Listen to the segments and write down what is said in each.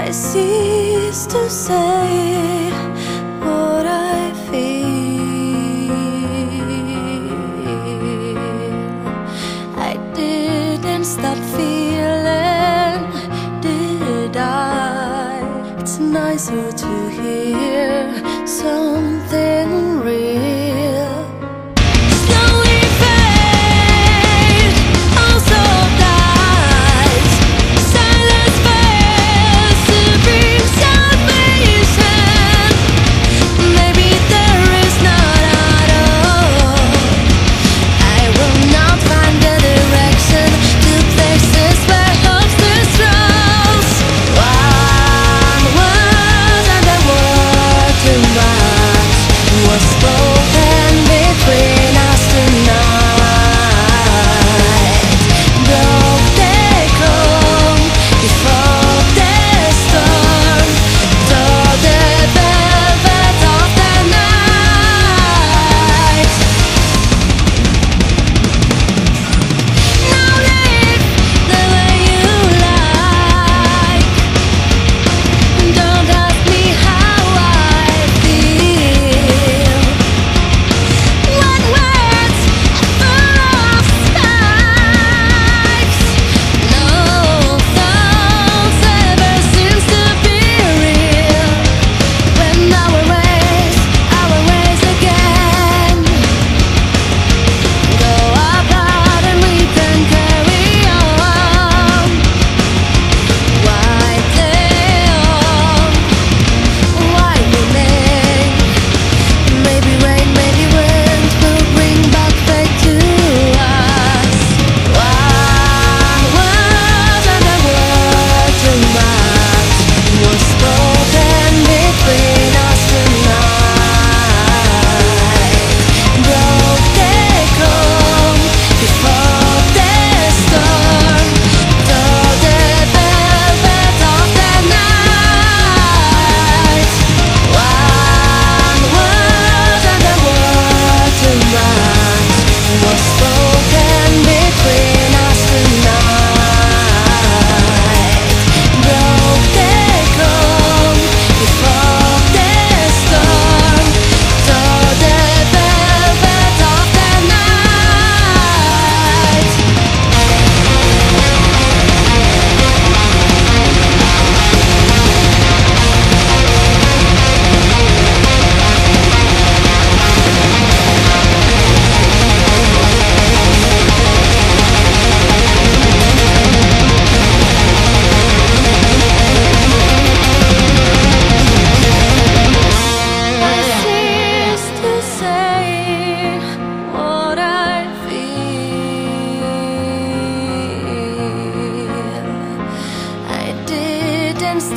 I cease to say what I feel. I didn't stop feeling, did I? It's nicer to hear something real.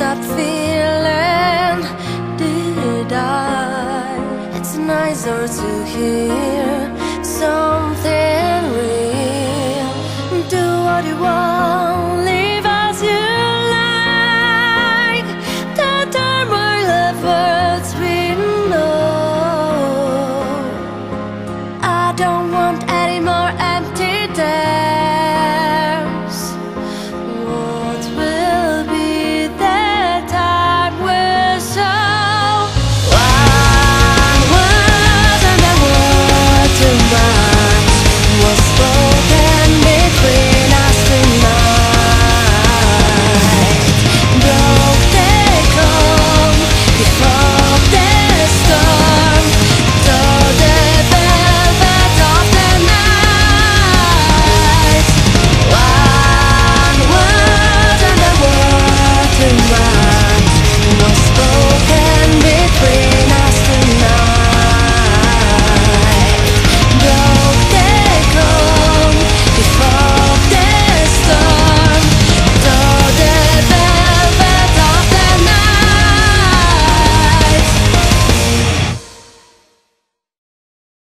stop feeling Did I? It's nicer to hear something real. Do what you want, live as you like. The time will ever be no I don't want